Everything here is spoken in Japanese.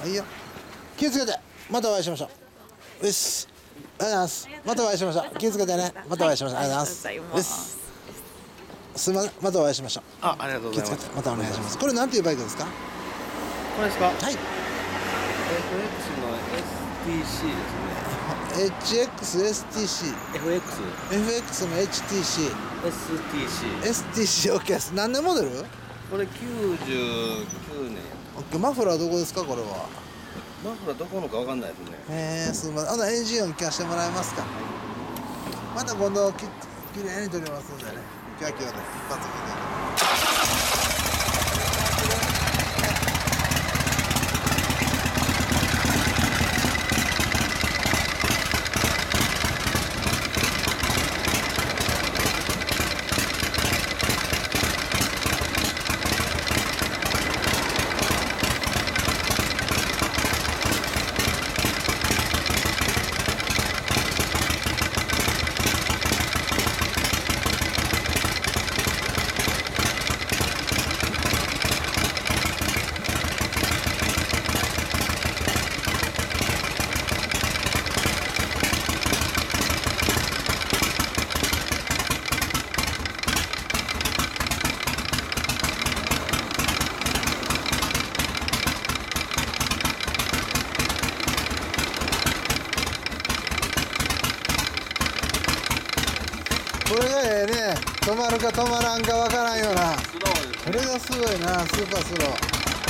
はいよ。気をつけて。またお会いしましょう。よし。ありがとうございます。またお会いしましょう。気をつけてね。またお会いしましょう、ありがとうございます。す。みません。またお会いしましょう。あ、ありがとうございます。つけて。またお願いします。これなんていうバイクですか？これですか？はい。FX の STC ですね。HXSTC FX、FX の HTC STC。STC OK です。何年モデル？これ99年。マフラーどこですかこれは。マフラーどこのかわかんないですね。えー、すみません。あのエンジン音聞かせてもらえますか？また今度ききれいに撮りますんでね。キャキャで一発目でこれがええね。止まるか止まらんかわからんような。これがすごいな。スーパースロー。